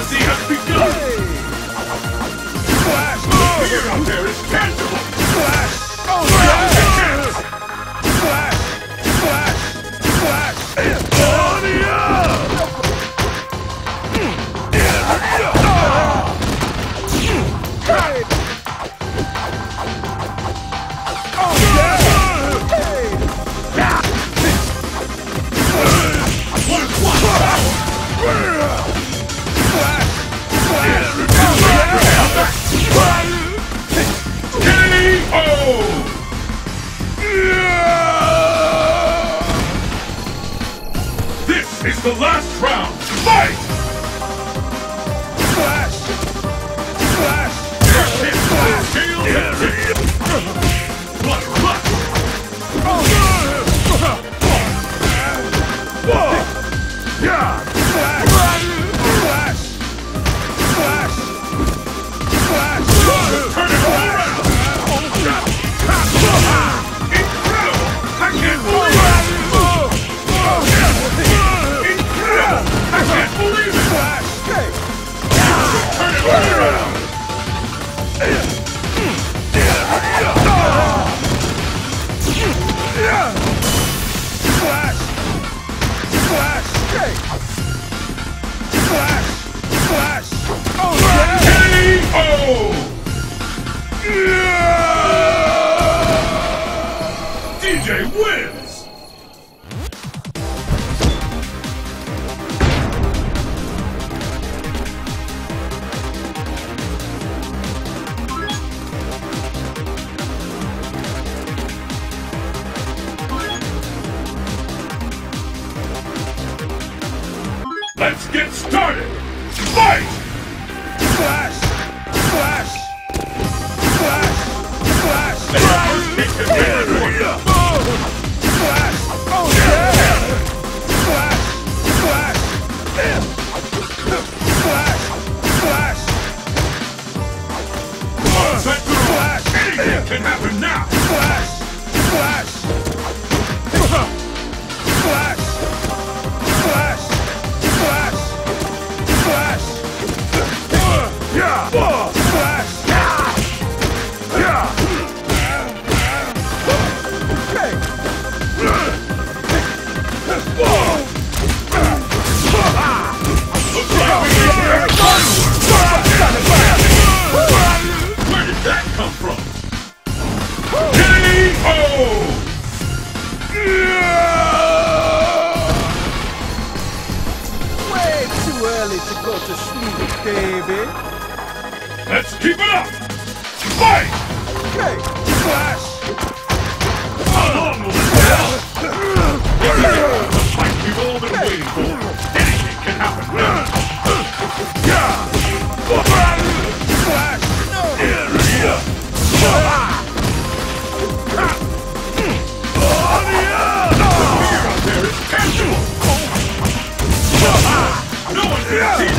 fantasy has begun! Flash! Flash! Hey! Flash! Flash! Oh, yeah! Let's get started! Fight! Flash! Flash! Flash! Flash! Flash! Flash! Flash! Yeah!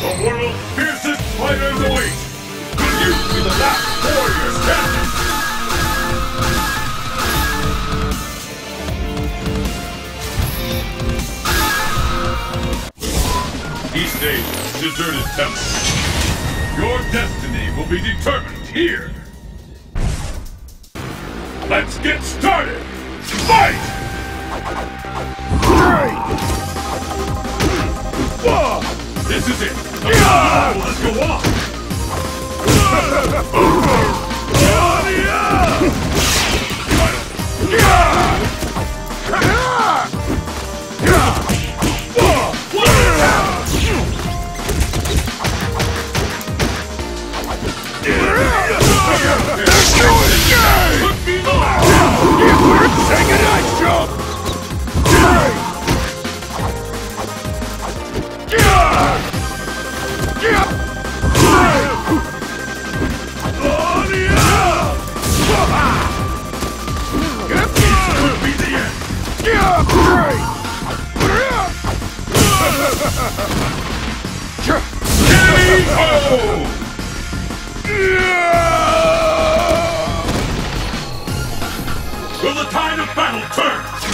The world's fiercest fighters await! Could you be the last warrior standing? East Asia's deserted temple. Your destiny will be determined here! Let's get started! Fight! Three! Four! This is it. Yeah! Let's go on. Yeah! Yeah!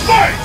Fight!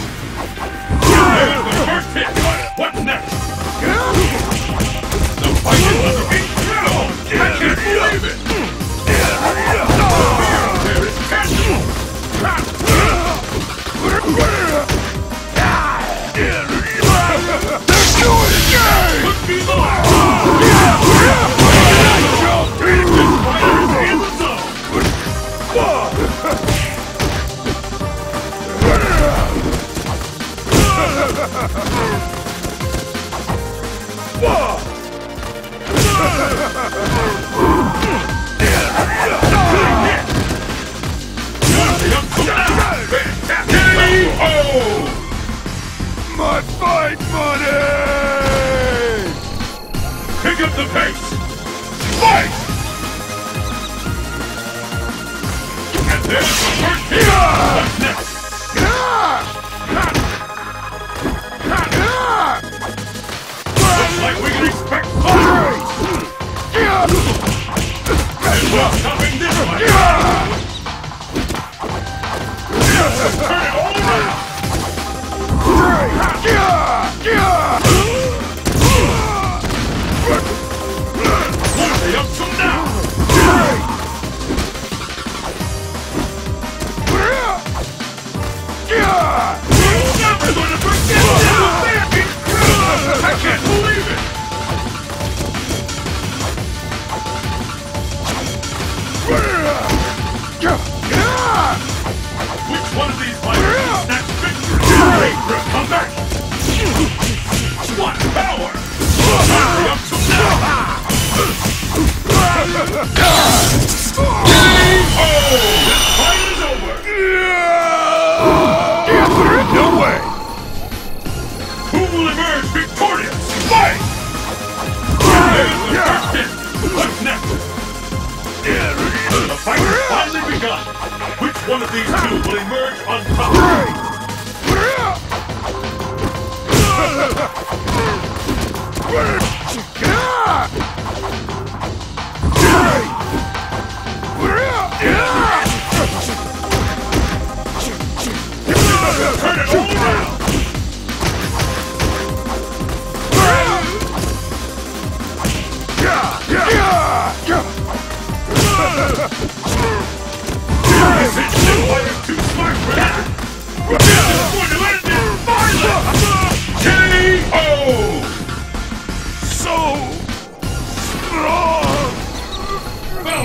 My fight! And there's the first hit! Yeah. Take it! What power! Game over!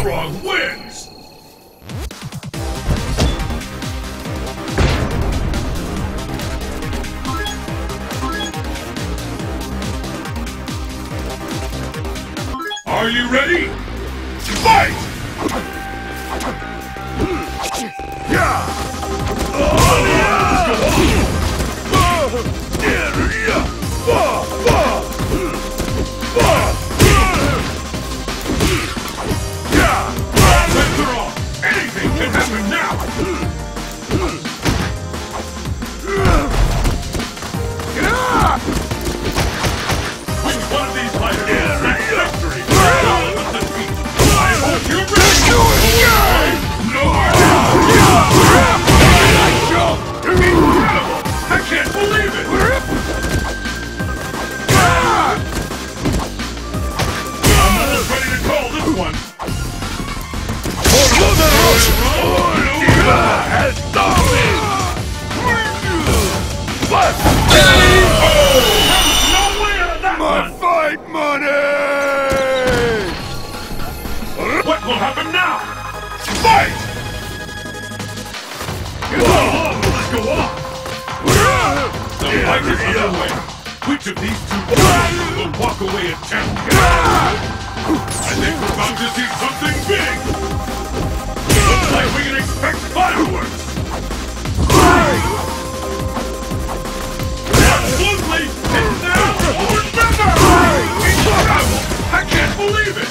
Balrog wins! Are you ready? one. My fight money! What will happen now? Fight! Go on! The fight is underway. Which of these two will walk away a champion? I think we're about to see something big! It looks like we can expect fireworks! It's now or never! We travel! I can't believe it!